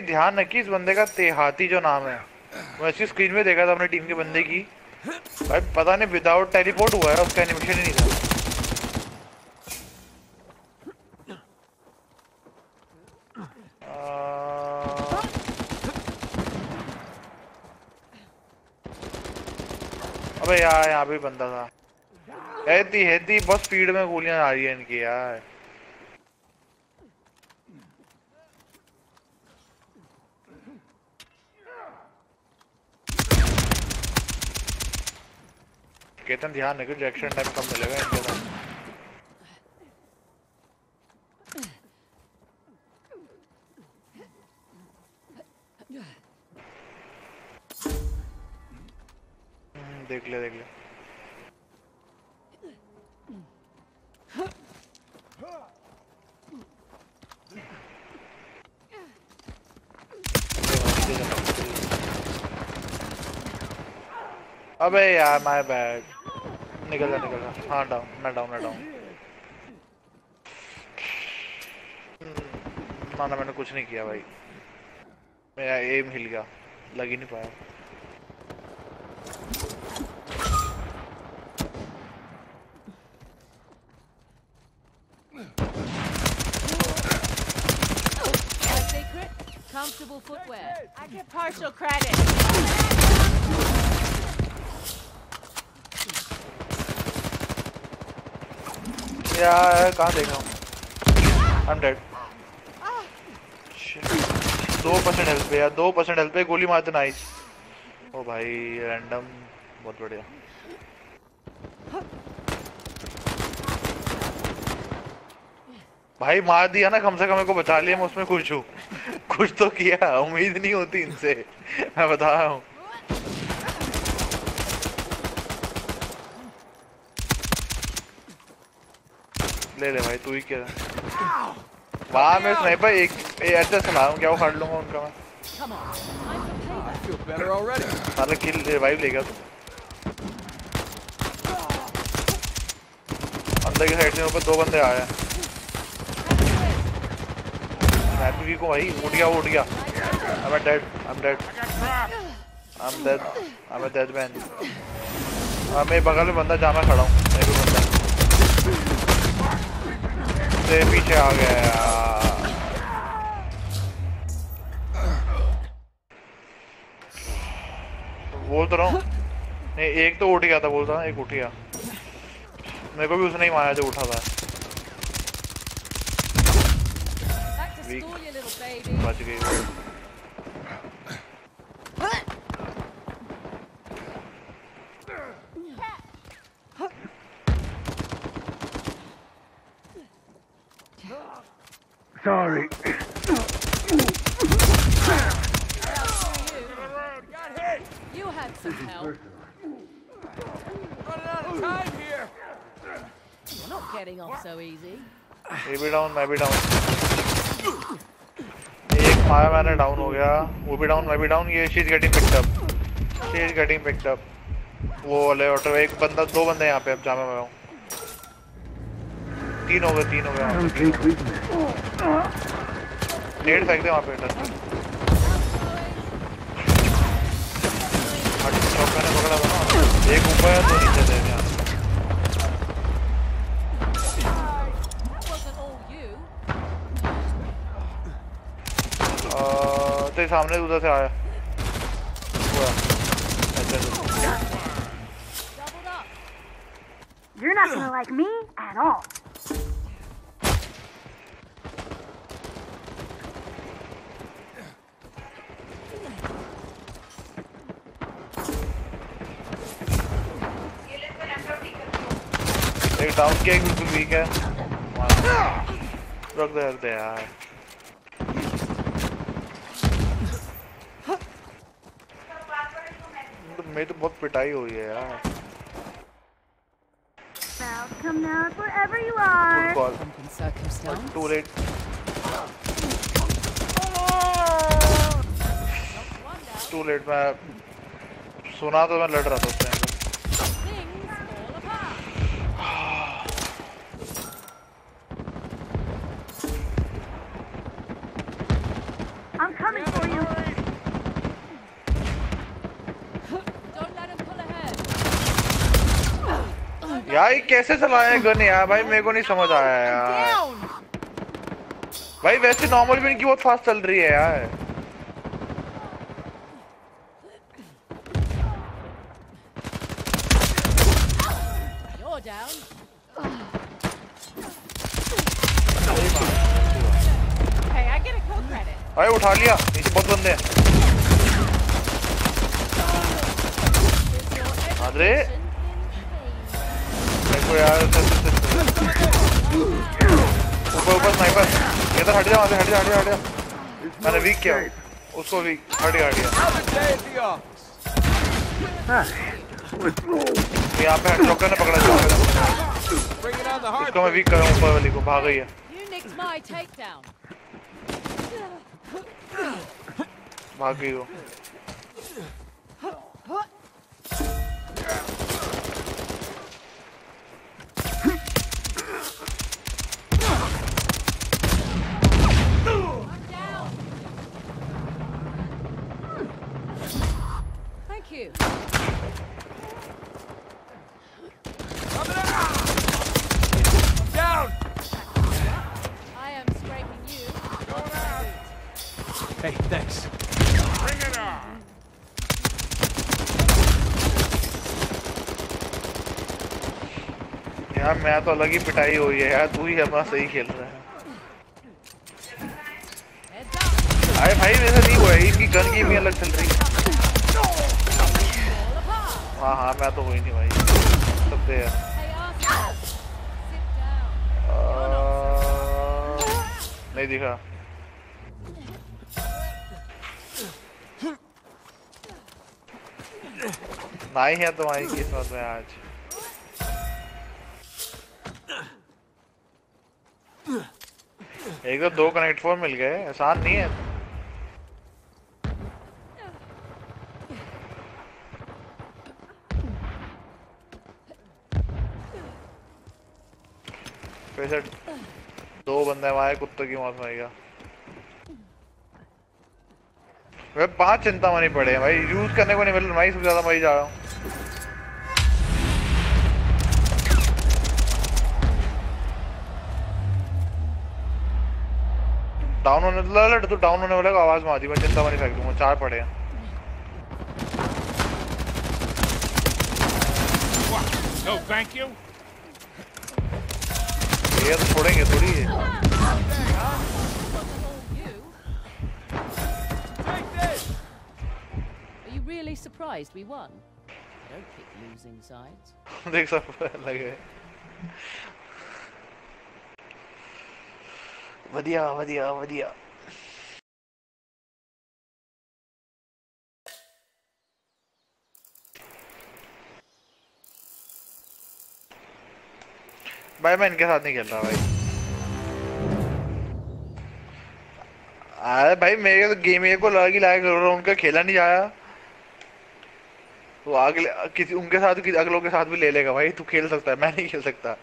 ध्यान रखी इस बंदे का तेहाती जो नाम है। इसकी स्क्रीन में देखा था अपने टीम के बंदे की। भाई, पता नहीं विदाउट टेलीपोर्ट हुआ है, उसका एनिमेशन ही नहीं था। अबे यार, यहाँ पे बंदा था। हेदी हेदी बस स्पीड में गोलियाँ आ रही है इनकी, यार। केतन ध्यान रखो रिएक्शन टाइम कम मिलेगा इनके साथ हम्म, देख ले देख ले। अबे यार माय बैड निकल जा निकल जा। हाँ डाउन मैं डाउन मैं डाउन ना ना मैंने कुछ नहीं किया भाई। मेरा एम हिल गया। लग ही नहीं पाया। Comfortable footwear. I get partial credit. यार, कहाँ देखा एम डेड दो परसेंट हेल्थ पे यार, दो परसेंट हेल्थ पे गोली मारते नाइस ओ भाई रैंडम बहुत बढ़िया। भाई, मार दिया ना, कम से कम को बचा लिया, मैं उसमें खुश हूँ। कुछ तो किया, उम्मीद नहीं होती इनसे। मैं बता रहा हूँ। ले ले भाई तू ही क्या वहाँ मैं स्नाइपर एक ऐसे चला हूँ क्या वो फाड़ लूँगा उनका मैं. साला किल रिवाइव लेगा तू। अंदर की साइड से ऊपर दो बंदे आए हैं। स्नाइपर को भाई उठ गया उठ गया। I'm dead I'm dead I'm dead I'm a dead man हाँ मेरे बगल में बंदा जहाँ मैं खड़ा हूँ मेरे भी बंदा से पीछे आ गया बोल तो रहा हूँ। नहीं एक तो उठ गया था बोलता एक उठ गया। मेरे को भी उसने ही मारा जो उठा था. बच गई वो। Sorry. You had some help. Running out of time here. You're not getting off so easy. ये भी डाउन मैं भी डाउन एक माया मैंने डाउन हो गया वो भी डाउन मैं भी डाउन ये she is getting picked up she is getting picked up वो वाले ऑटो एक बंदा दो बंदे यहाँ पे अब जहाँ मैं हूँ तीन हो गए तीन हो I गए don't think we can. Net फेंक दे वहाँ पे चौक पकड़ा था एक ऊपर है दो नीचे you. अह, तेरे सामने उधर से आया. You're not gonna like me at all. एक डाउन किया एक बिल्कुल वीक है? रख दे रख दे यार। तो मेरी तो बहुत पिटाई हुई है यार। Come out wherever you are. circumstance. Too late too late मैं सुना तो मैं लड़ रहा था यार ये कैसे चलाया गन यार? भाई मेरे को नहीं समझ आया यार। भाई वैसे नॉर्मल भी इनकी बहुत फास्ट चल रही है यार. भाई उठा लिया। नीचे बहुत बंदे हैं। अरे यार ऊपर ऊपर स्नाइपर तो हट जा वहाँ से हट जा हट जा हट जा मैंने वीक किया उसको वीक हट गया हट गया. यहाँ पे हेडलॉकर ने पकड़ा on इसको मैं वीक कर रहा हूँ ऊपर वाली को भाग गई है. भाग गई वो मैं तो अलग ही पिटाई हुई है यार तू ही अपना सही खेल रहा है अरे भाई वैसे नहीं हुआ है इनकी गन गेम ही अलग चल रही है. हाँ हाँ मैं तो हुई नहीं भाई हैं. Sit down. आ, नहीं दिखा नहीं है तुम्हारी किस्मत में आज एक तो दो कनेक्ट फोर मिल गए, आसान नहीं है। वैसे दो बंदे हमारे कुत्तों की मौत मरेगा वे पाँच चिंता मनी पड़े हैं भाई यूज़ करने को नहीं मिल रहा, मैं सबसे ज़्यादा मरी जा रहा हूँ। डाउन होने लड़ तो डाउन होने वाले को आवाज़ मार दी मैं चिंता मनी फेंक दूँगा चार पड़े हैं No, thank you. ये तो छोड़ेंगे थोड़ी है You? Take this. Are you really surprised we won? I don't pick losing sides. देख सब लगे ਵਧੀਆ ਵਧੀਆ ਵਧੀਆ भाई मैं इनके साथ नहीं खेल रहा भाई अरे भाई मेरे तो गेम को लगा कि लाया करो उनका खेला नहीं जाया वो अगले किसी उनके साथ किसी अगलों के साथ भी ले लेगा भाई तू खेल सकता है मैं नहीं खेल सकता